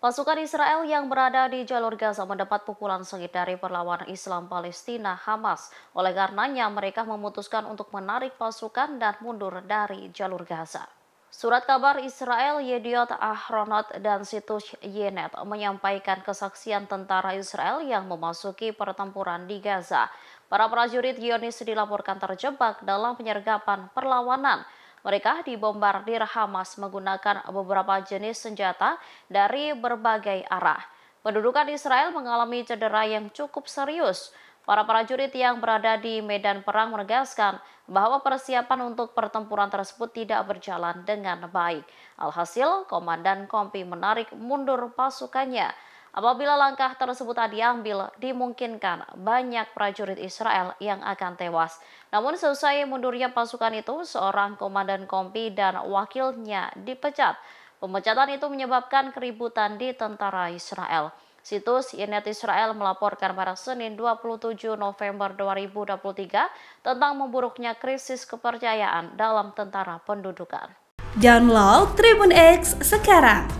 Pasukan Israel yang berada di jalur Gaza mendapat pukulan sengit dari perlawanan Islam Palestina Hamas. Oleh karenanya, mereka memutuskan untuk menarik pasukan dan mundur dari jalur Gaza. Surat kabar Israel Yediot Ahronot dan situs Yenet menyampaikan kesaksian tentara Israel yang memasuki pertempuran di Gaza. Para prajurit Zionis dilaporkan terjebak dalam penyergapan perlawanan mereka dibombardir Hamas menggunakan beberapa jenis senjata dari berbagai arah. Pendudukan Israel mengalami cedera yang cukup serius. Para prajurit yang berada di medan perang menegaskan bahwa persiapan untuk pertempuran tersebut tidak berjalan dengan baik. Alhasil, Komandan Kompi menarik mundur pasukannya Apabila langkah tersebut diambil, dimungkinkan banyak prajurit Israel yang akan tewas. Namun selesai mundurnya pasukan itu, seorang komandan kompi dan wakilnya dipecat. Pemecatan itu menyebabkan keributan di tentara Israel. Situs Inet Israel melaporkan pada Senin 27 November 2023 tentang memburuknya krisis kepercayaan dalam tentara pendudukan. Download Tribun X sekarang